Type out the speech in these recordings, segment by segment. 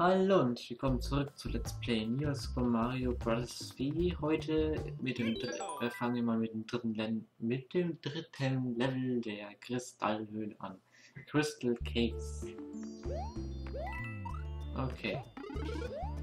Hallo und willkommen zurück zu Let's Play New Super Mario Bros. Wii. Heute mit dem Dr äh, fangen wir mal mit dem dritten Le mit dem dritten Level der Kristallhöhle an. Crystal Caves. Okay.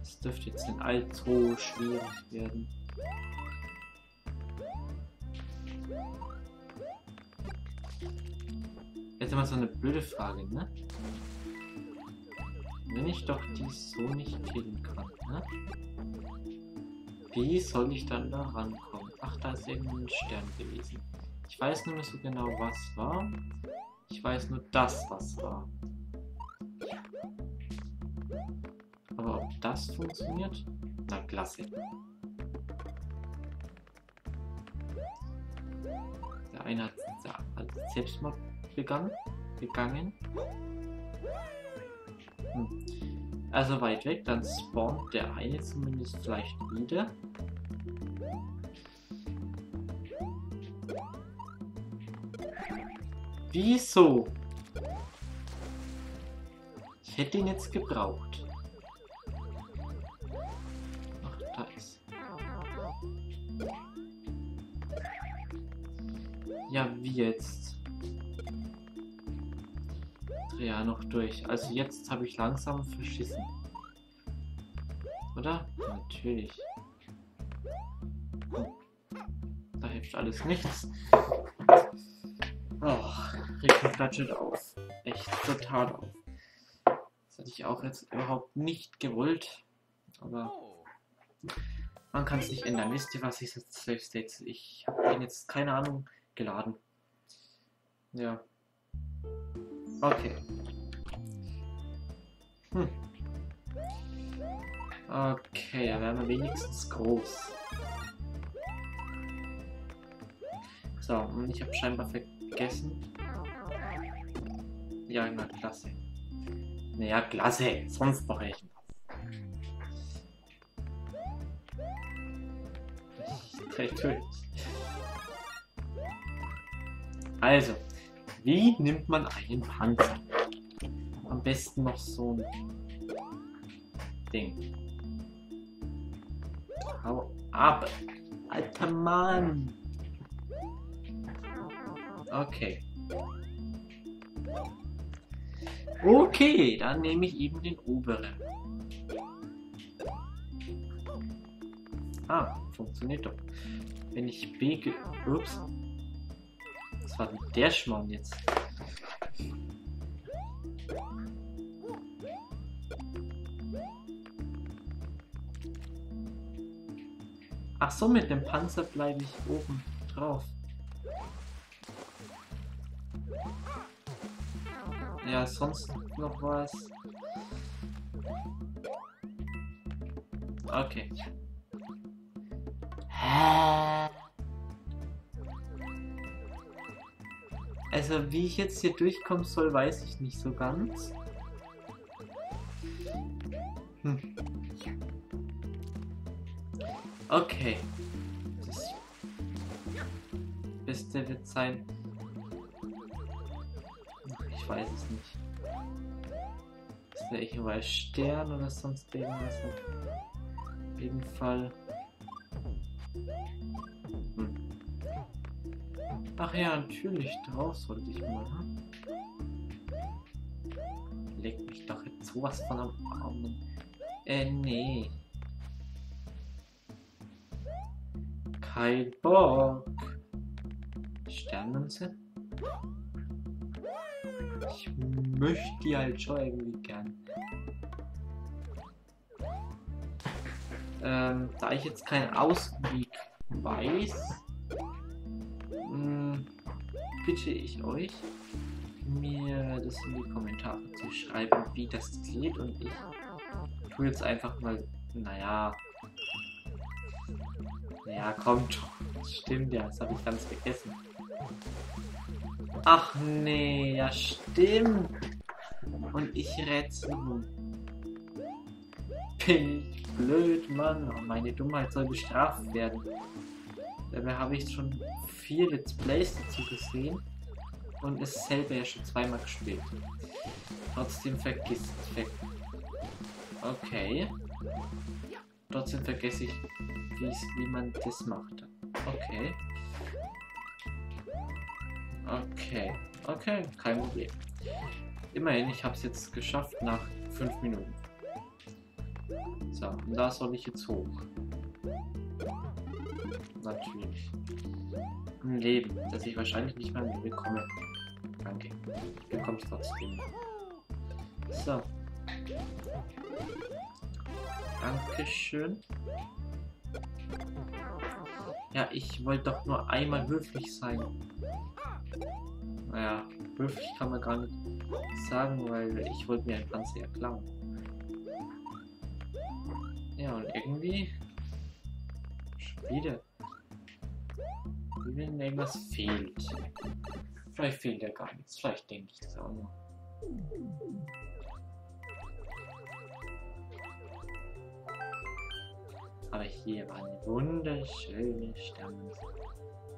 Das dürfte jetzt nicht allzu schwierig werden. Jetzt mal so eine blöde Frage, ne? Wenn ich doch die so nicht killen kann, ne? Wie soll ich dann da rankommen? Ach, da ist irgendein Stern gewesen. Ich weiß nur nicht so genau, was war. Ich weiß nur, dass was war. Aber ob das funktioniert? Na, klasse. Der eine hat, hat Selbstmord begangen. begangen. Hm. Also weit weg, dann spawnt der eine zumindest vielleicht wieder. Wieso? Ich hätte ihn jetzt gebraucht. Ach, da ist. Ja, wie jetzt? Ja noch durch. Also jetzt habe ich langsam verschissen. Oder? Natürlich. Da hilft alles nichts. Oh, Regen platschet auf. Echt total auf. Das hätte ich auch jetzt überhaupt nicht gewollt. Aber man kann es nicht ändern. Wisst ihr, was ich jetzt Safe States? Ich habe den jetzt keine Ahnung geladen. Ja. Okay. Hm. Okay, da wären wir wenigstens groß. So, und ich habe scheinbar vergessen. Ja, na klasse. Naja, klasse. Sonst noch echt Ich dreh durch. Also, wie nimmt man einen Panzer? Am besten noch so ein Ding. Hau ab! Alter Mann! Okay. Okay, dann nehme ich eben den oberen. Ah, funktioniert doch. Wenn ich B... Ups war denn der Schmarrn jetzt? Ach so, mit dem Panzer bleibe ich oben drauf. Ja, sonst noch was. Okay. Hä? Also wie ich jetzt hier durchkommen soll, weiß ich nicht so ganz. Hm. Okay. Das Beste wird sein. Ich weiß es nicht. Ist da irgendwo Stern oder sonst irgendwas? Auf jeden Fall. Ach ja, natürlich, drauf sollte ich mal. Hm? Leg mich doch jetzt sowas von am Arm. Äh, nee. Kein Bock. Sternmünze? Ich möchte die halt schon irgendwie gern. Ähm, da ich jetzt keinen Ausweg weiß, bitte ich euch, mir das in die Kommentare zu schreiben, wie das geht und ich tue jetzt einfach mal, naja, naja, kommt schon, stimmt ja, das habe ich ganz vergessen. Ach nee, ja stimmt. Und ich rätsel rum. Bin ich blöd, Mann. Oh, meine Dummheit soll bestraft werden. Dabei habe ich schon vier Let's Plays dazu gesehen und es selber ja schon zweimal gespielt. Trotzdem vergisst ver Okay. Trotzdem vergesse ich, wie man das macht. Okay. Okay. Okay, kein Problem. Immerhin, ich habe es jetzt geschafft nach 5 Minuten. So, und da soll ich jetzt hoch. Natürlich. Ein Leben, das ich wahrscheinlich nicht mehr bekomme. Danke. Ich bekomme es trotzdem. So. Dankeschön. Ja, ich wollte doch nur einmal höflich sein. Naja, höflich kann man gar nicht sagen, weil ich wollte mir ein Ganze erklären. Ja, und irgendwie... Wieder. Wenn irgendwas fehlt. Vielleicht fehlt ja gar nichts. Vielleicht denke ich das auch noch. Aber hier war eine wunderschöne Sterne.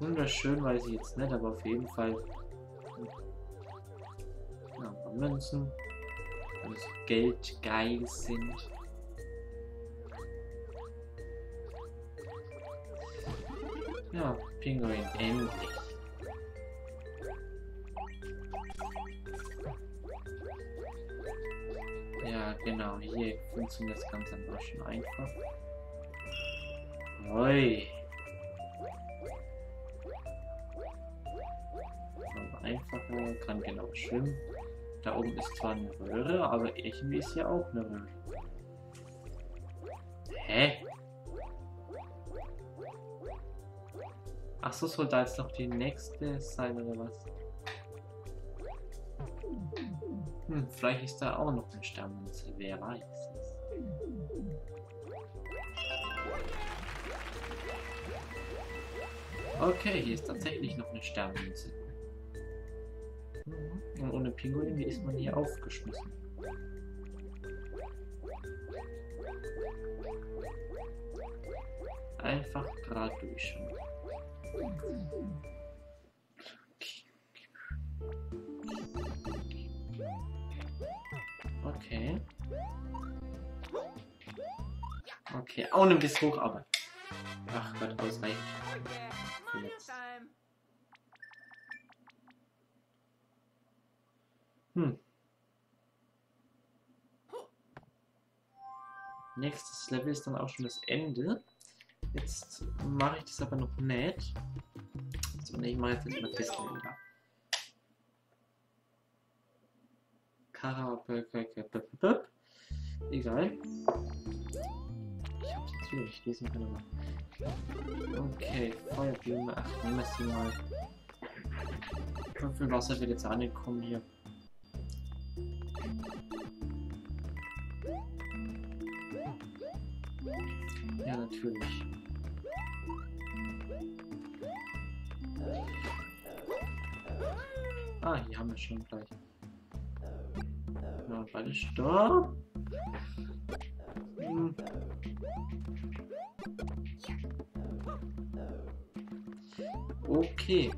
Wunderschön weiß ich jetzt nicht, aber auf jeden Fall. Ja, ein paar Münzen. Alles Geld geil sind. Ja, Pinguin, endlich. Ja, genau, hier funktioniert das Ganze einfach schon einfach. Oi. Einfacher, kann genau schwimmen. Da oben ist zwar eine Röhre, aber irgendwie ist hier auch eine Röhre. Hä? Ach so, soll da jetzt noch die nächste sein oder was? Hm, vielleicht ist da auch noch eine Sternmünze, wer weiß es. Okay, hier ist tatsächlich noch eine Sternmünze. Und ohne Pinguin, ist man hier aufgeschmissen? Einfach gerade durchschauen. Okay. Okay, auch ein bisschen hoch, aber. Ach Gott, ausreichend. Jetzt. Hm. Nächstes Level ist dann auch schon das Ende. Jetzt mache ich das aber noch nicht. So, ne, ich mache jetzt erstmal Level da. Karaböcke, Egal. Ich hab's natürlich lesen können. Okay, Feuerblume. Ach, nehmen wir sie mal. Wie viel Wasser wird jetzt angekommen hier? Ja, natürlich. Ah, hier haben wir schon gleich. Na, beide Stopp. Hm. Okay.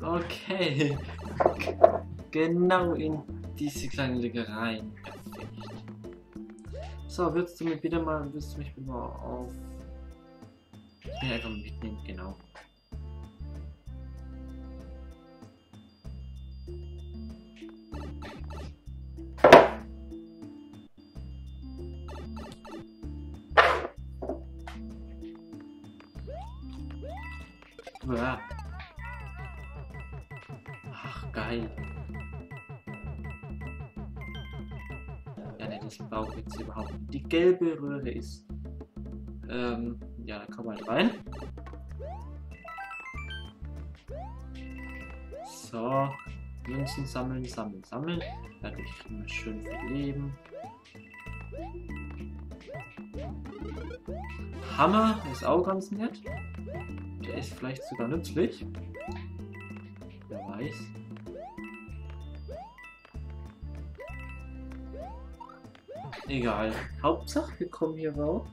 Okay. genau in diese kleinen Leckereien. So, würdest du mich wieder mal, willst du mich wieder mal auf... Bin einfach mitnehmen, genau. Ach, geil. Ich jetzt überhaupt. Die gelbe Röhre ist... Ähm, ja, da kann man rein. So, Münzen sammeln, sammeln, sammeln. Dadurch kriegen schön viel Leben. Hammer ist auch ganz nett. Der ist vielleicht sogar nützlich. Wer weiß. Egal. Hauptsache, wir kommen hier raus.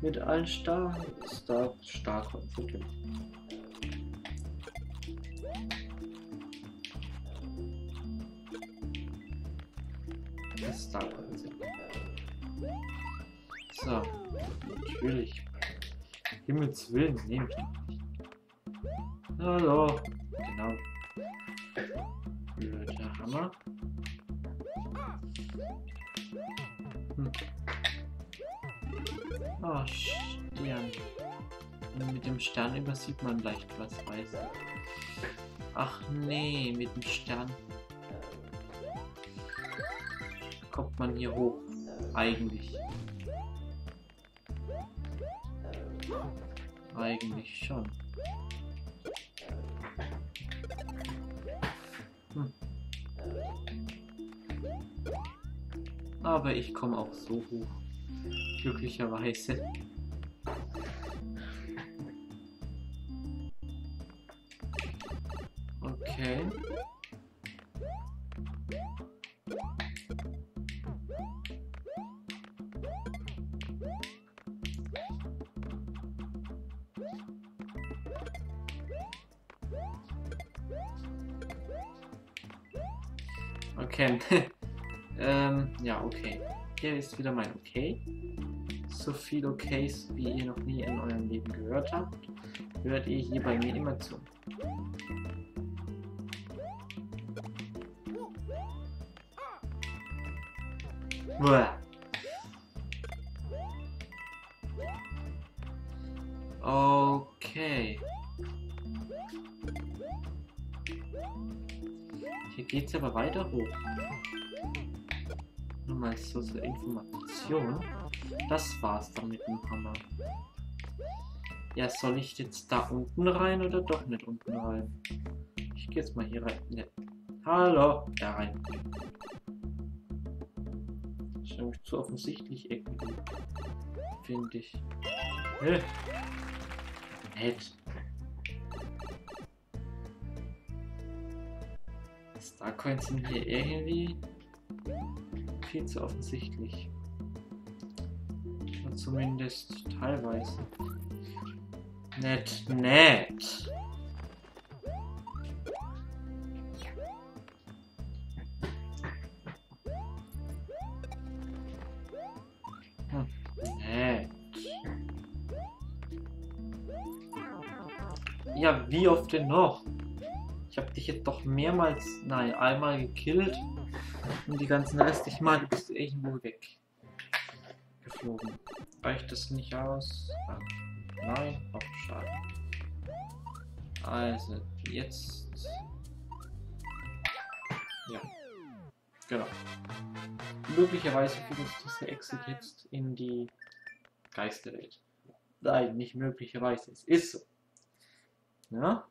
Mit allen Star Star. Das Starcoins. So, natürlich. Himmels Willen nehme ich doch nicht. Hallo. Genau. Blöder Hammer. Hm. Oh, Stern. Mit dem Stern übersieht man leicht was, weiß. Ach nee, mit dem Stern kommt man hier hoch. Eigentlich. Eigentlich schon. Aber ich komme auch so hoch. Glücklicherweise. Okay. Okay. ähm, ja, okay. Hier ist wieder mein Okay. So viel Okays, wie ihr noch nie in eurem Leben gehört habt, hört ihr hier bei mir immer zu. Buah. Okay. Hier geht's aber weiter hoch. Nur mal so zur Information. Das war's dann mit dem Hammer. Ja, soll ich jetzt da unten rein oder doch nicht unten rein? Ich gehe jetzt mal hier rein. Ne. Hallo, da rein. Das ist nämlich zu offensichtlich irgendwie. Finde ich. Hä? Nett. Starcoins sind hier irgendwie viel zu offensichtlich. Oder zumindest teilweise. Nett, nett. Hm. Ja, wie oft denn noch? Ich habe dich jetzt doch mehrmals, nein, einmal gekillt und die ganzen restlichen Mal bist du irgendwo weg. Reicht das nicht aus? Ach, nein, auch schade. Also, jetzt. Ja. Genau. Möglicherweise führt uns diese Exit jetzt in die Geisterwelt. Nein, nicht möglicherweise. Es ist so. Ja?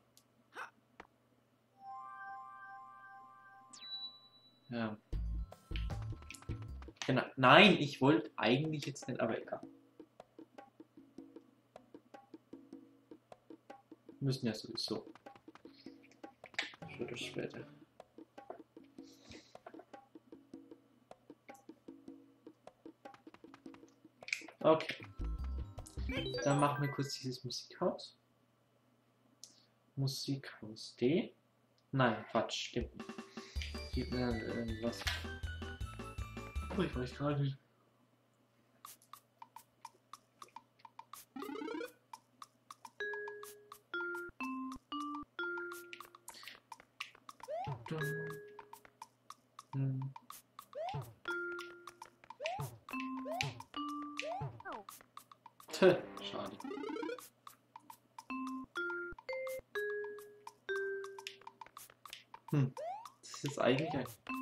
Ja. Genau. Nein, ich wollte eigentlich jetzt nicht, aber egal. Müssen ja sowieso. Früher später. Okay. Dann machen wir kurz dieses Musikhaus. Musikhaus D. Nein, Quatsch, stimmt mir äh, was. Oh, ich weiß gerade nicht. Hm. Hm. Ist eigentlich ein.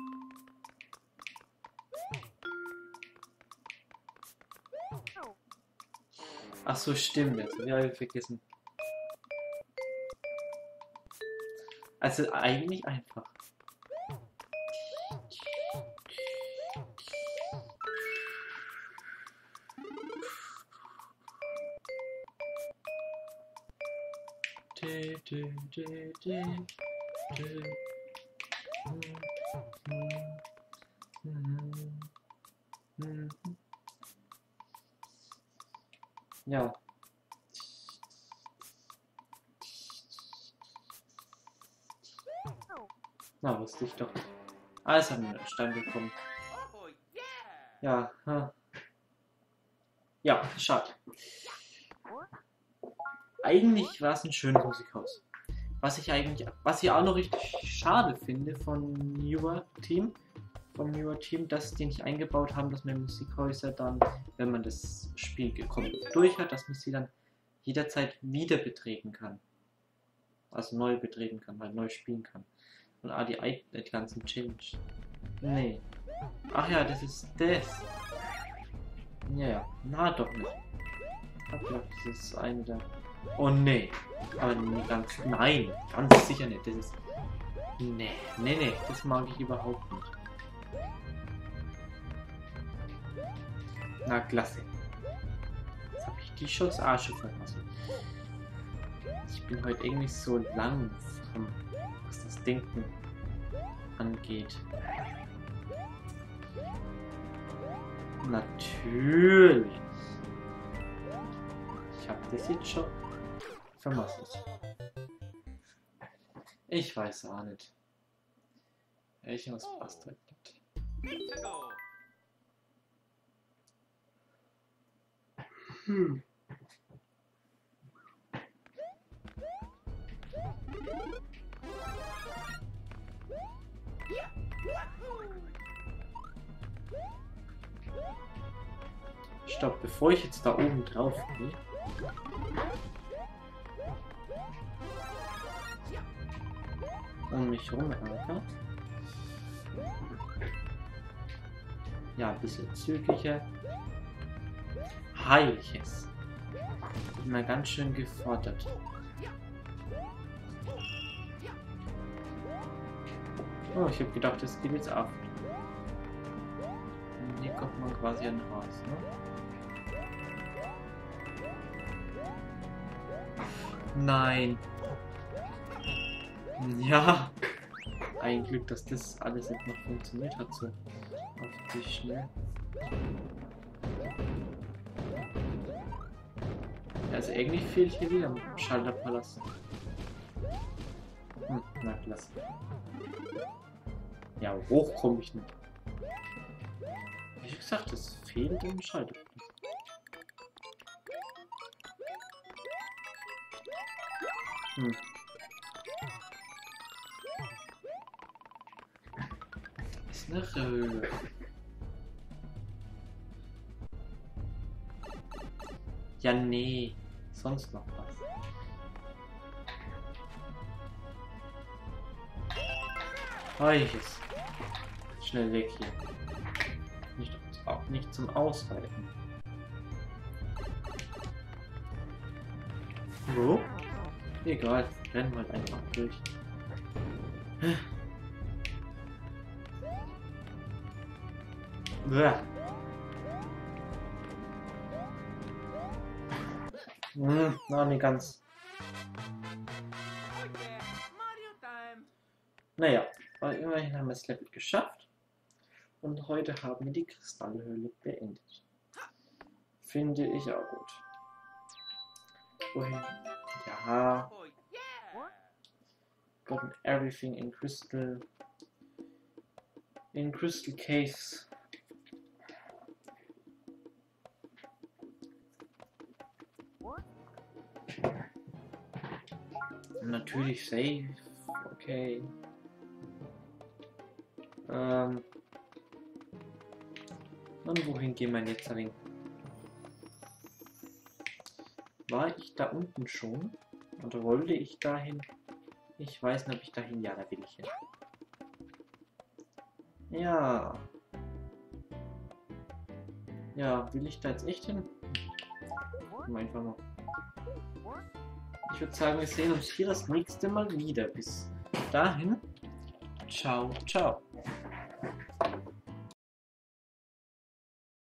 Ach so, stimmt. Jetzt habe ich vergessen. Also eigentlich einfach. Du, du, du, du, du. Ja. Na, wusste ich doch. Alles hat einen Stein bekommen. Ja, ha. ja, schade. Eigentlich war es ein schönes Musikhaus. Was ich eigentlich, was ich auch noch richtig schade finde von Newer Team, vom Newer Team, dass die nicht eingebaut haben, dass man Musikhäuser dann, wenn man das Spiel komplett durch hat, dass man sie dann jederzeit wieder betreten kann. Also neu betreten kann, weil neu spielen kann. Und ah, die, die ganzen Change. Nee. Ach ja, das ist das. Ja, ja. Na doch nicht. Ich gedacht, das ist eine der. Oh nee. Aber nee, ganz. Nein, ganz sicher nicht. Das ist. Nee, nee, nee. Das mag ich überhaupt nicht. Na, klasse. Jetzt habe ich die schon verlassen. Ich bin heute irgendwie so langsam, was das Denken angeht. Natürlich. Ich habe das jetzt schon vermasselt. Ich weiß auch nicht. Welches passt heute Stopp, bevor ich jetzt da oben drauf gehe. Um mich rum Ja, ein bisschen zügiger. Heiliges. Bin mal ganz schön gefordert. Oh, ich habe gedacht, das geht jetzt ab. Hier kommt man quasi an Haus, ne? Nein. Ja. Ein Glück, dass das alles jetzt noch funktioniert hat, so auf die Schnell. Also irgendwie fehlt hier wieder ein Schalterpalast. Hm, na klasse. Ja, hoch komme ich nicht. Wie gesagt, es fehlt im Schalterplatz. Hm. Ist eine Röhre. Ja, nee. Sonst noch was. Reiches. Schnell weg hier. Nicht, auch nicht zum Ausweichen. Wo? Egal, rennen wir einfach durch. Hm, na, nicht ganz. Naja, aber immerhin haben wir das Level geschafft. Und heute haben wir die Kristallhöhle beendet. Finde ich auch gut. Wohin? Ja. Gotten everything in crystal. In crystal caves. Natürlich safe. Okay. Ähm. Und wohin gehen wir jetzt dahin? War ich da unten schon? Oder wollte ich dahin? Ich weiß nicht, ob ich dahin... Ja, da will ich hin. Ja. Ja, will ich da jetzt echt hin? Einfach mal. Ich würde sagen, wir sehen uns hier das nächste Mal wieder. Bis dahin. Ciao, ciao.